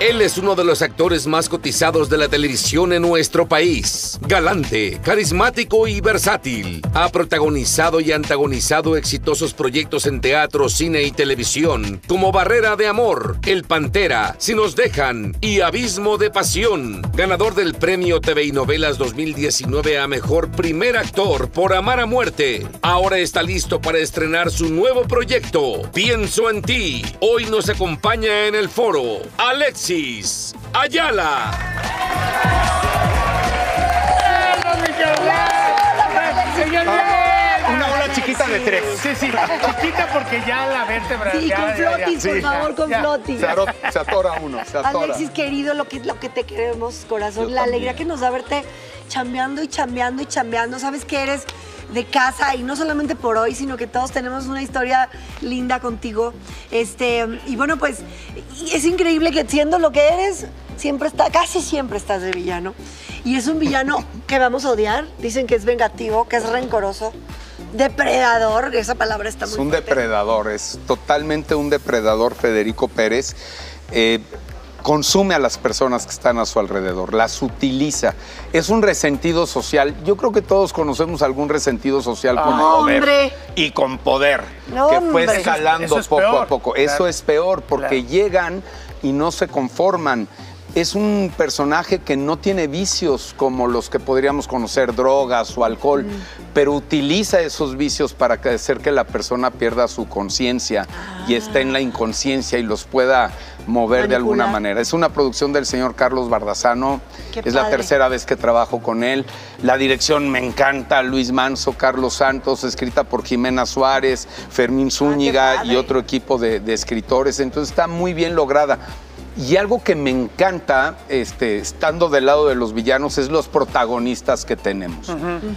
Él es uno de los actores más cotizados de la televisión en nuestro país. Galante, carismático y versátil. Ha protagonizado y antagonizado exitosos proyectos en teatro, cine y televisión, como Barrera de Amor, El Pantera, Si nos dejan y Abismo de Pasión. Ganador del premio TV y Novelas 2019 a Mejor Primer Actor por Amar a Muerte. Ahora está listo para estrenar su nuevo proyecto, Pienso en ti. Hoy nos acompaña en el foro Ayala. De tres. Sí, sí, chiquita porque ya la vértebra. Sí, ya, con ya, ya. flotis, por Sí. favor, con Ya. flotis. Se, aro- se atora uno, se atora. Alexis, querido, lo que, lo que te queremos, corazón. Yo la también. alegría que nos da verte chambeando y chambeando y chambeando. Sabes que eres de casa y no solamente por hoy, sino que todos tenemos una historia linda contigo. Este, y bueno, pues y es increíble que siendo lo que eres, siempre está, casi siempre estás de villano. Y es un villano que vamos a odiar. Dicen que es vengativo, que es rencoroso, depredador. Esa palabra está muy Es un fuerte. depredador, es totalmente un depredador Federico Pérez. Eh, consume a las personas que están a su alrededor, las utiliza. Es un resentido social. Yo creo que todos conocemos algún resentido social con No, poder hombre. y con poder, No, que fue escalando Eso es poco peor. a poco. Eso es peor porque Claro. llegan y no se conforman. Es un personaje que no tiene vicios como los que podríamos conocer, drogas o alcohol, Mm. pero utiliza esos vicios para hacer que la persona pierda su conciencia y esté en la inconsciencia y los pueda mover de alguna manera. Es una producción del señor Carlos Bardazano. Qué es la tercera vez que trabajo con él. La dirección me encanta, Luis Manso, Carlos Santos, escrita por Jimena Suárez, Fermín Zúñiga y otro equipo de, de escritores. Entonces está muy bien lograda. Y algo que me encanta, este, estando del lado de los villanos, es los protagonistas que tenemos.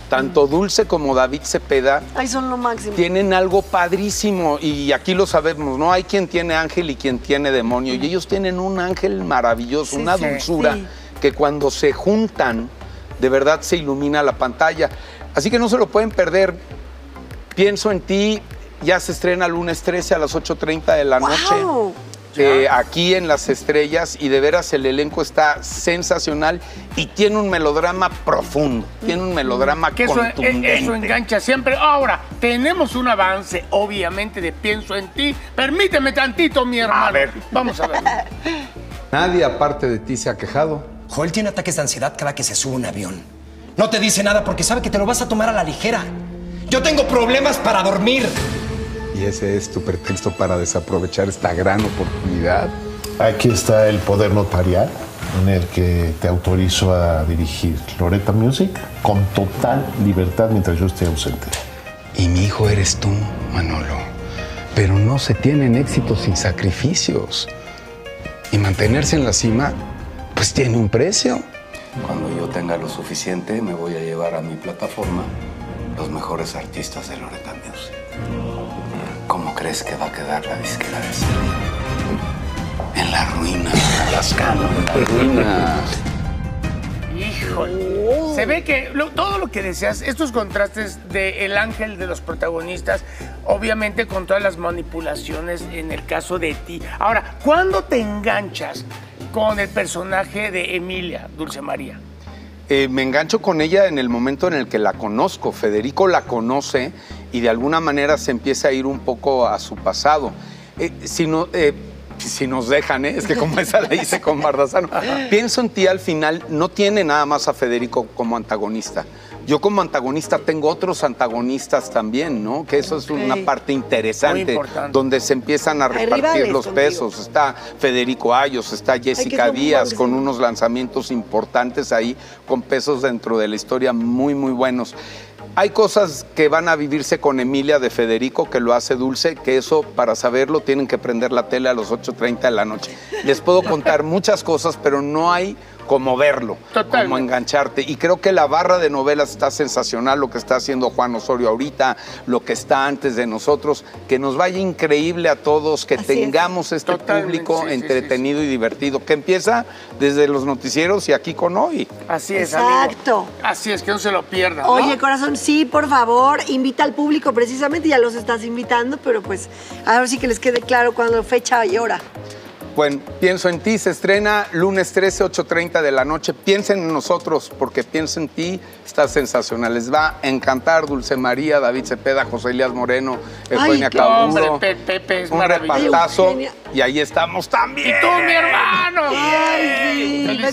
Tanto Dulce como David Cepeda Ay, son lo máximo. tienen algo padrísimo y aquí lo sabemos, ¿no? Hay quien tiene ángel y quien tiene demonio y ellos tienen un ángel maravilloso, Sí, una sí. dulzura Sí. que cuando se juntan de verdad se ilumina la pantalla. Así que no se lo pueden perder. Pienso en ti, ya se estrena lunes 13 a las 8.30 de la noche. Eh, aquí en Las Estrellas y de veras el elenco está sensacional y tiene un melodrama profundo, tiene un melodrama Que eso, contundente. eso engancha siempre. Ahora, tenemos un avance, obviamente, de Pienso en ti. Permíteme tantito, mi hermano. ver. Vamos a ver. Nadie aparte de ti se ha quejado. Joel tiene ataques de ansiedad cada que se sube a un avión. No te dice nada porque sabe que te lo vas a tomar a la ligera. Yo tengo problemas para dormir. Y ese es tu pretexto para desaprovechar esta gran oportunidad. Aquí está el poder notarial en el que te autorizo a dirigir Loretta Music con total libertad mientras yo esté ausente. Y mi hijo eres tú, Manolo. Pero no se tienen éxitos sin sacrificios. Y mantenerse en la cima, pues tiene un precio. Cuando yo tenga lo suficiente, me voy a llevar a mi plataforma los mejores artistas de Loretta Music. ¿Cómo crees que va a quedar la disquera de ese? En la ruina, Lascano, en la ruina. Híjole. Se ve que lo- todo lo que deseas, estos contrastes de el ángel de los protagonistas, obviamente con todas las manipulaciones en el caso de ti. Ahora, ¿cuándo te enganchas con el personaje de Emilia, Dulce María? Eh, me engancho con ella en el momento en el que la conozco. Federico la conoce y de alguna manera se empieza a ir un poco a su pasado. Eh, si, no, eh, si nos dejan, ¿eh? es que como esa la hice con Bardazano. Pienso en ti al final, no tiene nada más a Federico como antagonista. Yo como antagonista tengo otros antagonistas también, ¿no? Que eso es una parte interesante, donde se empiezan a repartir los contigo. pesos. Está Federico Ayos, está Jessica Díaz con unos lanzamientos importantes ahí, con pesos dentro de la historia muy, muy buenos. Hay cosas que van a vivirse con Emilia de Federico, que lo hace dulce, que eso para saberlo tienen que prender la tele a las 8.30 de la noche. Les puedo contar muchas cosas, pero no hay como verlo, Totalmente. como engancharte. Y creo que la barra de novelas está sensacional, lo que está haciendo Juan Osorio ahorita, lo que está antes de nosotros, que nos vaya increíble a todos, que Así es. tengamos este Totalmente, público sí, sí, sí, entretenido y divertido, que empieza desde los noticieros y aquí con hoy. Así es, Exacto. amigo. Así es, que no se lo pierdan. ¿no? Oye, corazón, sí, por favor, invita al público precisamente, ya los estás invitando, pero pues ahora sí que les quede claro cuando fecha y hora. Bueno, Pienso en ti se estrena lunes 13, 8.30 de la noche. Piensen en nosotros, porque Pienso en ti está sensacional. Les va a encantar Dulce María, David Cepeda, José Elías Moreno, Eugenia qué Cabudo. hombre, Pe- Pepe es Un maravilloso. repartazo. Eugenia. Y ahí estamos también. Y tú, mi hermano. Ay, sí, va a estar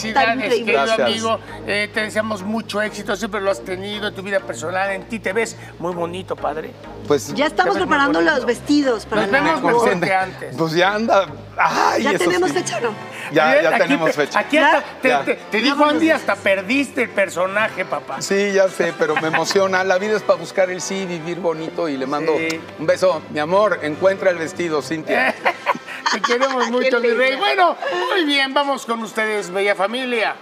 Felicidades, querido Gracias. amigo. Eh, te deseamos mucho éxito. Siempre lo has tenido en tu vida personal. En ti te ves muy bonito, padre. Pues Ya estamos preparando los vestidos para Nos vemos me mejor consiente. que antes. Pues ya anda. Ay, Ya tenemos sí. fecha, ¿no? Ya, ya Aquí tenemos fecha. Aquí hasta, te, Ya. te- te dijo Andy, hasta perdiste el personaje, papá. Sí, ya sé, pero me emociona. La vida es para buscar el sí, vivir bonito y le mando Sí. un beso. Mi amor, encuentra el vestido, Cintia. Te queremos mucho, mi rey. Bueno, muy bien, vamos con ustedes, bella familia.